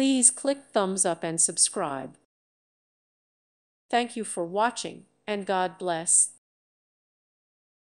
Please click thumbs up and subscribe. Thank you for watching and God bless.